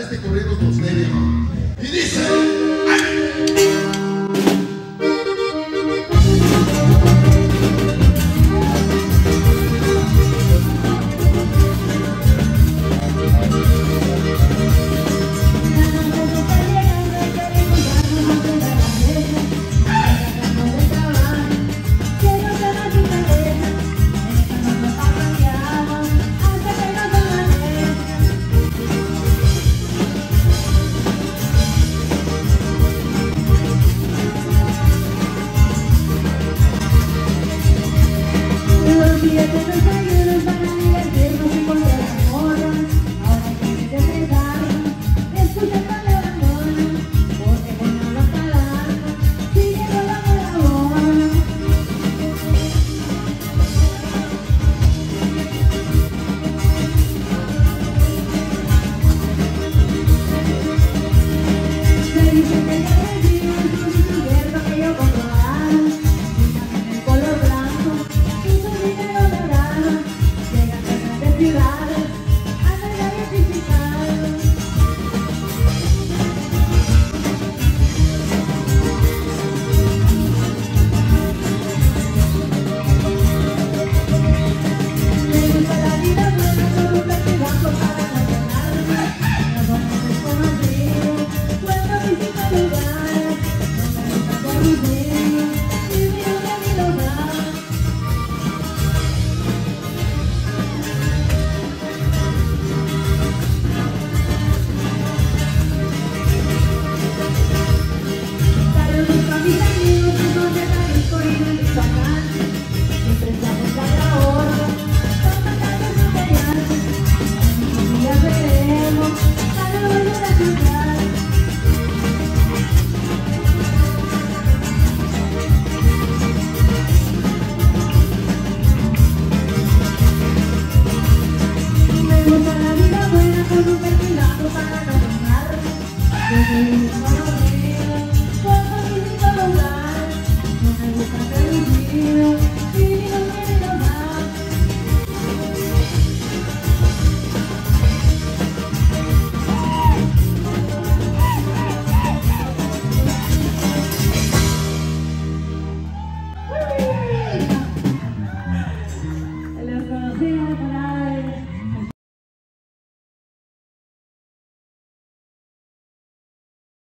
este corrido con ustedes. Y dice... Yeah,